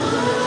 Christ.